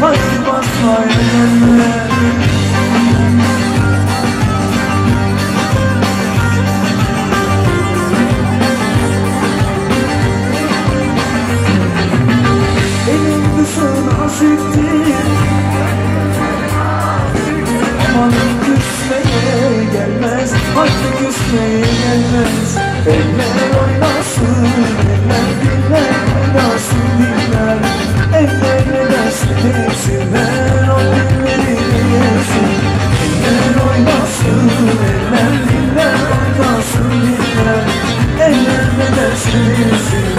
vay eller Elim dışına siktir Aman küsmeye gelmez Artık küsmeye gelmez. Eller oynasın Eller diller oynasın diller Eller ne dersin desinler